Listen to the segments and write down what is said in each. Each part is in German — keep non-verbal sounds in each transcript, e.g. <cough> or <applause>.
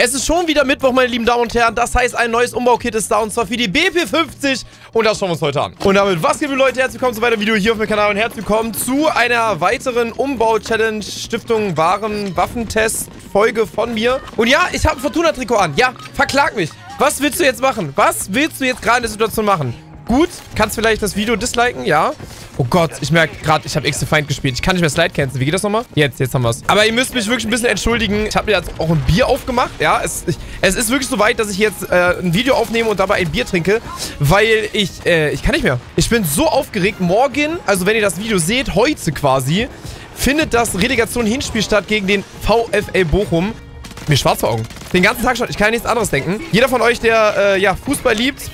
Es ist schon wieder Mittwoch, meine lieben Damen und Herren. Das heißt, ein neues Umbau-Kit ist da und zwar für die BP50. Und das schauen wir uns heute an. Und damit, was geht, Leute? Herzlich willkommen zu weiteren Video hier auf meinem Kanal und herzlich willkommen zu einer weiteren Umbau-Challenge Stiftung Waren Waffentest Folge von mir. Und ja, ich habe ein Fortuna-Trikot an. Ja, verklag mich. Was willst du jetzt machen? Was willst du jetzt gerade in der Situation machen? Gut, kannst vielleicht das Video disliken, ja. Oh Gott, ich merke gerade, ich habe X-Defiant gespielt. Ich kann nicht mehr Slide canceln. Wie geht das nochmal? Jetzt, jetzt haben wir es. Aber ihr müsst mich wirklich ein bisschen entschuldigen. Ich habe mir jetzt auch ein Bier aufgemacht. Ja, es, ich, es ist wirklich so weit, dass ich jetzt äh, ein Video aufnehme und dabei ein Bier trinke. Weil ich, äh, ich kann nicht mehr. Ich bin so aufgeregt. Morgen, also wenn ihr das Video seht, heute quasi, findet das Relegation-Hinspiel statt gegen den VfL Bochum. Mir schwarz vor Augen. Den ganzen Tag schon. Ich kann ja nichts anderes denken. Jeder von euch, der äh, ja, Fußball liebt,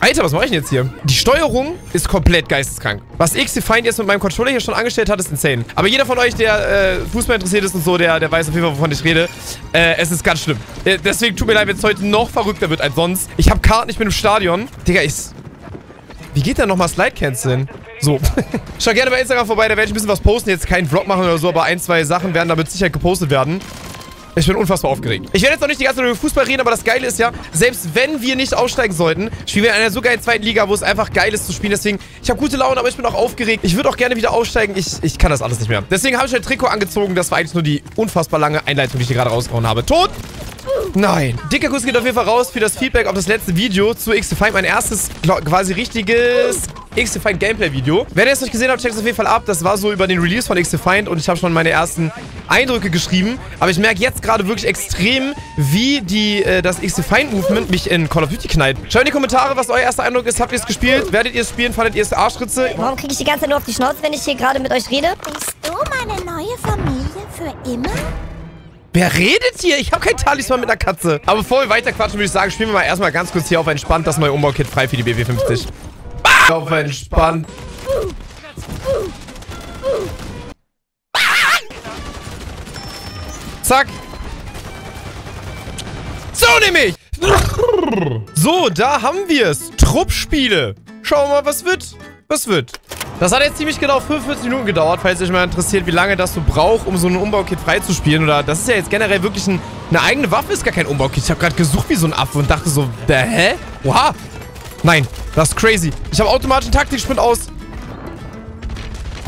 Alter, was mache ich denn jetzt hier? Die Steuerung ist komplett geisteskrank. Was X-Defiant jetzt mit meinem Controller hier schon angestellt hat, ist insane. Aber jeder von euch, der äh, Fußball interessiert ist und so, der, der weiß auf jeden Fall, wovon ich rede. Äh, es ist ganz schlimm. Äh, deswegen tut mir leid, wenn es heute noch verrückter wird als sonst. Ich habe Karten, ich bin im Stadion. Digga, ich... Wie geht da nochmal Slide canceln? So. <laughs> Schau gerne bei Instagram vorbei, da werde ich ein bisschen was posten. Jetzt keinen Vlog machen oder so, aber ein, zwei Sachen werden damit sicher gepostet werden. Ich bin unfassbar aufgeregt. Ich werde jetzt noch nicht die ganze Zeit über Fußball reden, aber das Geile ist ja, selbst wenn wir nicht aussteigen sollten, spielen wir in einer so geilen zweiten Liga, wo es einfach geil ist zu spielen. Deswegen, ich habe gute Laune, aber ich bin auch aufgeregt. Ich würde auch gerne wieder aussteigen. Ich, ich kann das alles nicht mehr. Deswegen habe ich ein Trikot angezogen. Das war eigentlich nur die unfassbar lange Einleitung, die ich hier gerade rausgehauen habe. Tot! Nein. Dicker Kuss geht auf jeden Fall raus für das Feedback auf das letzte Video zu X-Defiant. Mein erstes quasi richtiges X-Defiant Gameplay-Video. Wenn ihr es nicht gesehen habt, checkt es auf jeden Fall ab. Das war so über den Release von X-Defiant und ich habe schon meine ersten Eindrücke geschrieben. Aber ich merke jetzt gerade wirklich extrem, wie die, äh, das X-Defiant-Movement mich in Call of Duty knallt. Schaut in die Kommentare, was euer erster Eindruck ist. Habt ihr es gespielt? Werdet ihr es spielen? Fandet ihr es Arschritze? Warum kriege ich die ganze Zeit nur auf die Schnauze, wenn ich hier gerade mit euch rede? Bist du meine neue Familie für immer? Wer redet hier? Ich habe kein Talisman mit einer Katze. Aber bevor wir weiter quatschen, würde ich sagen, spielen wir mal erstmal ganz kurz hier auf entspannt das neue Umbau-Kit frei für die BW50. Auf entspannt. Zack. So nämlich. So, da haben wir es. Truppspiele. Schauen wir mal, was wird. Was wird. Das hat jetzt ziemlich genau 45 Minuten gedauert, falls euch mal interessiert, wie lange das so braucht, um so ein Umbaukit freizuspielen. Oder das ist ja jetzt generell wirklich ein, eine eigene Waffe, ist gar kein Umbaukit. Ich habe gerade gesucht wie so ein Affe und dachte so, hä? Oha. Nein, das ist crazy. Ich habe automatischen Taktiksprint aus.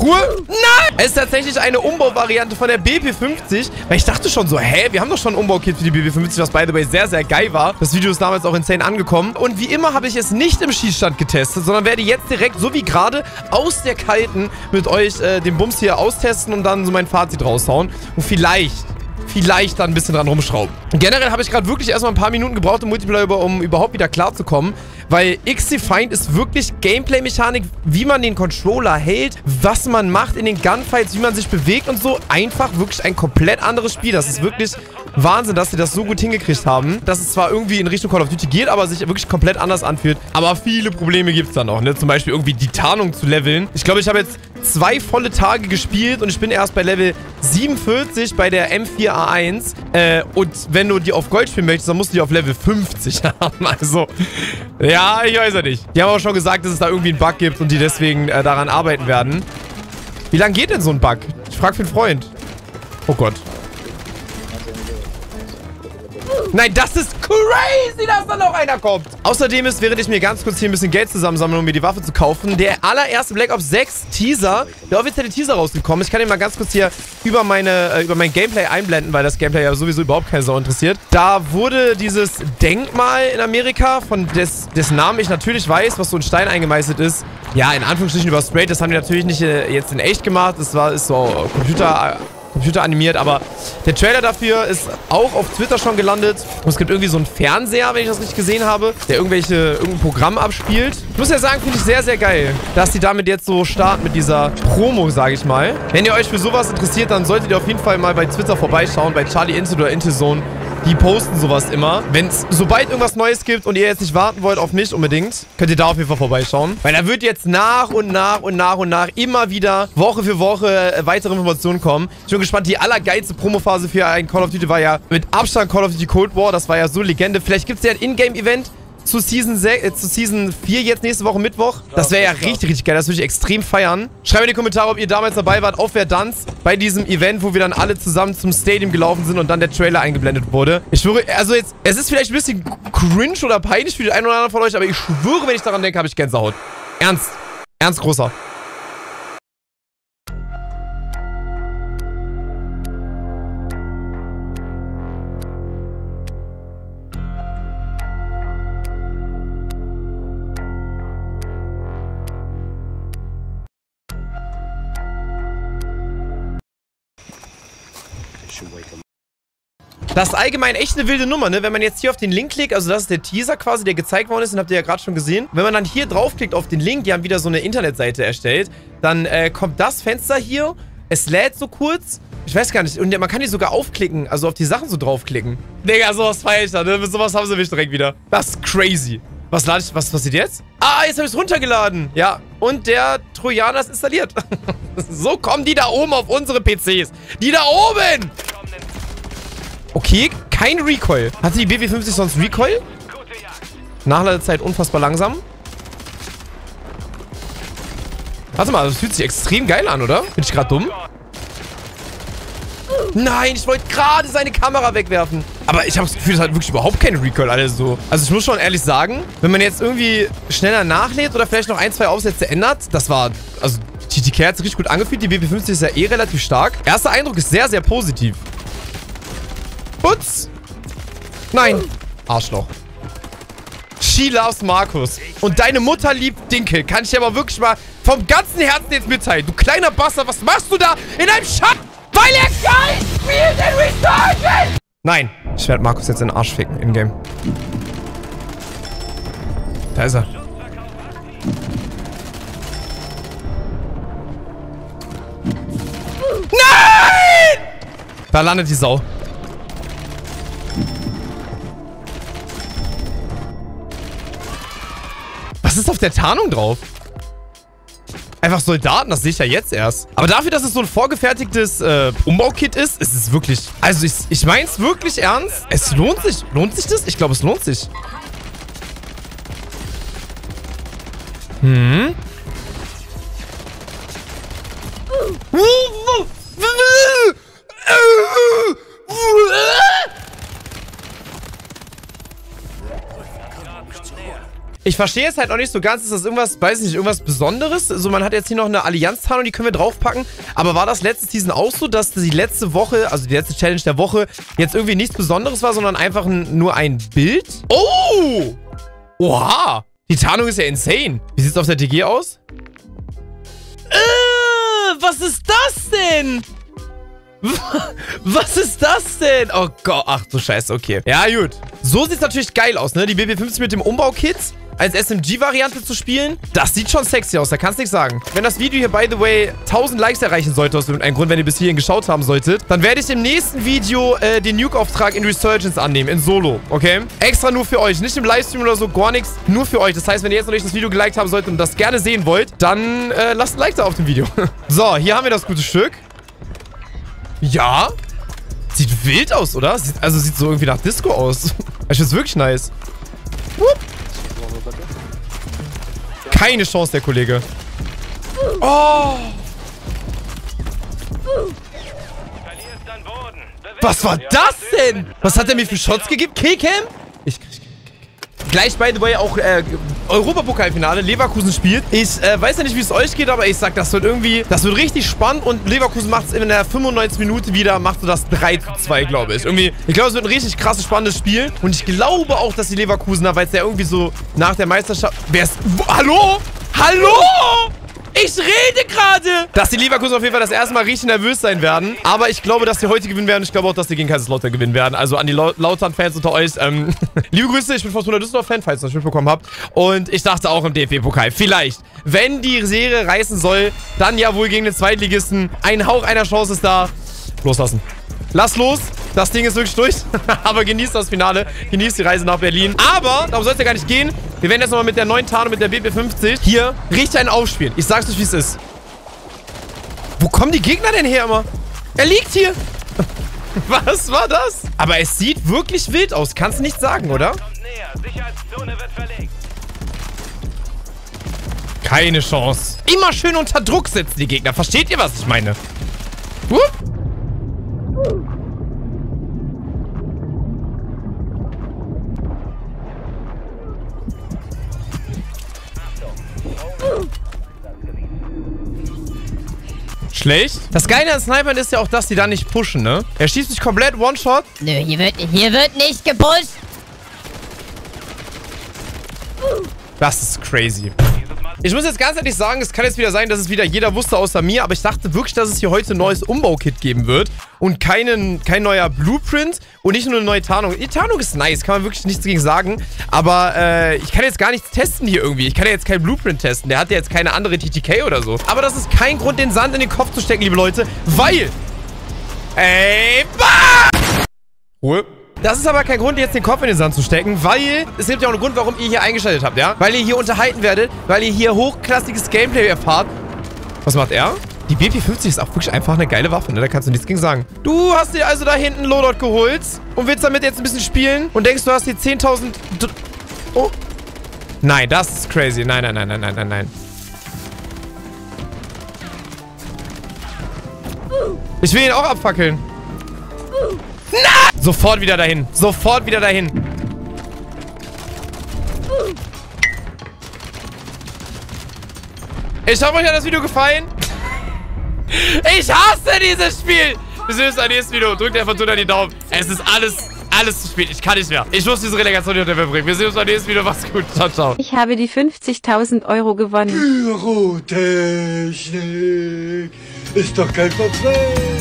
Ruhe. Nein! Es ist tatsächlich eine Umbauvariante von der BP50. Weil ich dachte schon so, hä, wir haben doch schon ein Umbau-Kit für die BP50, was by the way sehr, sehr geil war. Das Video ist damals auch insane angekommen. Und wie immer habe ich es nicht im Schießstand getestet, sondern werde jetzt direkt, so wie gerade, aus der Kalten mit euch äh, den Bums hier austesten und dann so mein Fazit raushauen. Und vielleicht vielleicht da ein bisschen dran rumschrauben. Generell habe ich gerade wirklich erstmal ein paar Minuten gebraucht im Multiplayer, um überhaupt wieder klarzukommen, weil X-Defiant ist wirklich Gameplay-Mechanik, wie man den Controller hält, was man macht in den Gunfights, wie man sich bewegt und so. Einfach wirklich ein komplett anderes Spiel. Das ist wirklich Wahnsinn, dass sie das so gut hingekriegt haben. Dass es zwar irgendwie in Richtung Call of Duty geht, aber sich wirklich komplett anders anfühlt. Aber viele Probleme gibt es da noch, ne? Zum Beispiel irgendwie die Tarnung zu leveln. Ich glaube, ich habe jetzt zwei volle Tage gespielt und ich bin erst bei Level 47 bei der M4A1. Äh, und wenn du die auf Gold spielen möchtest, dann musst du die auf Level 50 <laughs> haben. Also, ja, ich weiß ja nicht. Die haben auch schon gesagt, dass es da irgendwie einen Bug gibt und die deswegen äh, daran arbeiten werden. Wie lange geht denn so ein Bug? Ich frage für einen Freund. Oh Gott. Nein, das ist crazy, dass da noch einer kommt. Außerdem ist, während ich mir ganz kurz hier ein bisschen Geld zusammensammle, um mir die Waffe zu kaufen, der allererste Black Ops 6 Teaser, der offizielle Teaser rausgekommen. Ich kann den mal ganz kurz hier über meine, äh, über mein Gameplay einblenden, weil das Gameplay ja sowieso überhaupt keine Sau interessiert. Da wurde dieses Denkmal in Amerika, von des, dessen Namen ich natürlich weiß, was so in Stein eingemeißelt ist, ja, in Anführungsstrichen übersprayt. Das haben die natürlich nicht äh, jetzt in echt gemacht. Das war, ist so Computer computeranimiert, aber der Trailer dafür ist auch auf Twitter schon gelandet. Und es gibt irgendwie so einen Fernseher, wenn ich das richtig gesehen habe, der irgendwelche, irgendein Programm abspielt. Ich muss ja sagen, finde ich sehr, sehr geil, dass die damit jetzt so starten mit dieser Promo, sage ich mal. Wenn ihr euch für sowas interessiert, dann solltet ihr auf jeden Fall mal bei Twitter vorbeischauen, bei Charlie Into oder Intozone. Die posten sowas immer. Wenn es, sobald irgendwas Neues gibt und ihr jetzt nicht warten wollt auf mich unbedingt, könnt ihr da auf jeden Fall vorbeischauen. Weil da wird jetzt nach und nach und nach und nach immer wieder Woche für Woche äh, weitere Informationen kommen. Ich bin gespannt. Die allergeilste Promophase für ein Call of Duty war ja mit Abstand Call of Duty Cold War. Das war ja so Legende. Vielleicht gibt es ja ein Ingame-Event zu Season, 6, äh, zu Season 4 jetzt nächste Woche Mittwoch. Das wäre ja richtig, richtig geil. Das würde ich extrem feiern. Schreibt in die Kommentare, ob ihr damals dabei wart auf Verdanz bei diesem Event, wo wir dann alle zusammen zum Stadium gelaufen sind und dann der Trailer eingeblendet wurde. Ich schwöre, also jetzt, es ist vielleicht ein bisschen cringe oder peinlich für den einen oder anderen von euch, aber ich schwöre, wenn ich daran denke, habe ich Gänsehaut. Ernst. Ernst großer. Das ist allgemein echt eine wilde Nummer, ne? Wenn man jetzt hier auf den Link klickt, also das ist der Teaser quasi, der gezeigt worden ist, den habt ihr ja gerade schon gesehen. Wenn man dann hier draufklickt auf den Link, die haben wieder so eine Internetseite erstellt, dann äh, kommt das Fenster hier, es lädt so kurz, ich weiß gar nicht, und man kann die sogar aufklicken, also auf die Sachen so draufklicken. Digga, sowas da, ne? Mit sowas haben sie mich direkt wieder. Das ist crazy. Was lade ich, was passiert jetzt? Ah, jetzt habe ich es runtergeladen. Ja, und der Trojaner ist installiert. <laughs> so kommen die da oben auf unsere PCs. Die da oben! Okay, kein Recoil. Hatte die BW50 sonst Recoil? Nachladezeit unfassbar langsam. Warte mal, das fühlt sich extrem geil an, oder? Bin ich gerade dumm? Nein, ich wollte gerade seine Kamera wegwerfen. Aber ich habe das Gefühl, das hat wirklich überhaupt keine Recoil alles so. Also ich muss schon ehrlich sagen, wenn man jetzt irgendwie schneller nachlädt oder vielleicht noch ein, zwei Aufsätze ändert, das war, also die, die hat sich richtig gut angefühlt. Die BB50 ist ja eh relativ stark. Erster Eindruck ist sehr, sehr positiv. Putz! Nein. Arschloch. She loves Markus. Und deine Mutter liebt Dinkel. Kann ich dir aber wirklich mal vom ganzen Herzen jetzt mitteilen. Du kleiner Bastard, was machst du da in einem Schatten? Weil er geil spielt in Resurgence! Nein. Ich werde Markus jetzt in den Arsch ficken, in-game. Da ist er. Nein! Da landet die Sau. Ist auf der Tarnung drauf? Einfach Soldaten, das sehe ich ja jetzt erst. Aber dafür, dass es so ein vorgefertigtes äh, Umbaukit ist, ist es wirklich... Also ich, ich meine es wirklich ernst. Es lohnt sich. Lohnt sich das? Ich glaube, es lohnt sich. Hm? Verstehe es halt noch nicht so ganz. Ist das irgendwas, weiß ich nicht, irgendwas Besonderes? So, also man hat jetzt hier noch eine Allianz-Tarnung, die können wir draufpacken. Aber war das letzte Season auch so, dass die letzte Woche, also die letzte Challenge der Woche, jetzt irgendwie nichts Besonderes war, sondern einfach nur ein Bild? Oh! Oha! Die Tarnung ist ja insane. Wie sieht es auf der DG aus? Äh, was ist das denn? <laughs> Was ist das denn? Oh Gott, ach du Scheiße, okay. Ja, gut. So sieht es natürlich geil aus, ne? Die BB50 mit dem Umbau-Kit als SMG-Variante zu spielen, das sieht schon sexy aus, da kannst du nichts sagen. Wenn das Video hier, by the way, 1000 Likes erreichen sollte, aus irgendeinem Grund, wenn ihr bis hierhin geschaut haben solltet, dann werde ich im nächsten Video äh, den Nuke-Auftrag in Resurgence annehmen, in Solo, okay? Extra nur für euch, nicht im Livestream oder so, gar nichts, nur für euch. Das heißt, wenn ihr jetzt noch nicht das Video geliked haben solltet und das gerne sehen wollt, dann äh, lasst ein Like da auf dem Video. <laughs> so, hier haben wir das gute Stück. Ja. Sieht wild aus, oder? Sieht, also sieht so irgendwie nach Disco aus. Ich <laughs> finde es wirklich nice. Keine Chance, der Kollege. Oh. Was war das denn? Was hat er mir für Shots gegeben? Killcam? Ich krieg Gleich, by the way, auch äh, Europapokalfinale. Leverkusen spielt. Ich äh, weiß ja nicht, wie es euch geht, aber ich sag, das wird irgendwie, das wird richtig spannend und Leverkusen macht es in der 95 Minute wieder, macht so das 3 zu 2, glaube ich. Irgendwie, ich glaube, es wird ein richtig krasses, spannendes Spiel und ich glaube auch, dass die Leverkusener, weil es ja irgendwie so nach der Meisterschaft... Wer ist... Hallo? Hallo? Ich rede gerade! Dass die Leverkusen auf jeden Fall das erste Mal richtig nervös sein werden. Aber ich glaube, dass die heute gewinnen werden. Ich glaube auch, dass die gegen Kaiserslautern gewinnen werden. Also an die Lautern-Fans unter euch. Ähm, <laughs> liebe Grüße, ich bin Fortuna Düsseldorf-Fan, falls ihr das mitbekommen habt. Und ich dachte auch im DFB-Pokal, vielleicht, wenn die Serie reißen soll, dann ja wohl gegen den Zweitligisten. Ein Hauch einer Chance ist da. Loslassen. Lass los. Das Ding ist wirklich durch. <laughs> Aber genießt das Finale. Genießt die Reise nach Berlin. Aber, darum soll es ja gar nicht gehen. Wir werden jetzt nochmal mit der neuen Tarnung, mit der BB50 hier richtig einen aufspielen. Ich sag's euch, wie es ist. Wo kommen die Gegner denn her immer? Er liegt hier. <laughs> Was war das? Aber es sieht wirklich wild aus. Kannst du nicht sagen, oder? Keine Chance. Immer schön unter Druck setzen die Gegner. Versteht ihr, was ich meine? Huh? Schlecht. Das Geile an Snipern ist ja auch, dass die da nicht pushen, ne? Er schießt mich komplett One-Shot. Nö, hier wird, hier wird nicht gepusht. Das ist crazy. Ich muss jetzt ganz ehrlich sagen, es kann jetzt wieder sein, dass es wieder jeder wusste außer mir, aber ich dachte wirklich, dass es hier heute ein neues Umbaukit geben wird und keinen, kein neuer Blueprint und nicht nur eine neue Tarnung. Die Tarnung ist nice, kann man wirklich nichts dagegen sagen, aber äh, ich kann jetzt gar nichts testen hier irgendwie. Ich kann ja jetzt keinen Blueprint testen, der hat ja jetzt keine andere TTK oder so. Aber das ist kein Grund, den Sand in den Kopf zu stecken, liebe Leute, weil... Ey, bah! Ruhe. Das ist aber kein Grund, jetzt den Kopf in den Sand zu stecken, weil es gibt ja auch einen Grund, warum ihr hier eingeschaltet habt, ja? Weil ihr hier unterhalten werdet, weil ihr hier hochklassiges Gameplay erfahrt. Was macht er? Die BP-50 ist auch wirklich einfach eine geile Waffe, ne? Da kannst du nichts gegen sagen. Du hast dir also da hinten Loadout geholt und willst damit jetzt ein bisschen spielen und denkst, du hast hier 10.000... Oh. Nein, das ist crazy. Nein, nein, nein, nein, nein, nein, nein. Ich will ihn auch abfackeln. Na! Sofort wieder dahin. Sofort wieder dahin. Ich hoffe, euch hat das Video gefallen. Ich hasse dieses Spiel. Wir sehen uns beim nächsten Video. Drückt einfach drunter die Daumen. Es ist alles, alles zu spät. Ich kann nicht mehr. Ich muss diese Relegation nicht unterbringen. Wir sehen uns beim nächsten Video. Macht's gut. Ciao, ciao. Ich habe die 50.000 Euro gewonnen. Pyrotechnik ist doch kein Verbrechen.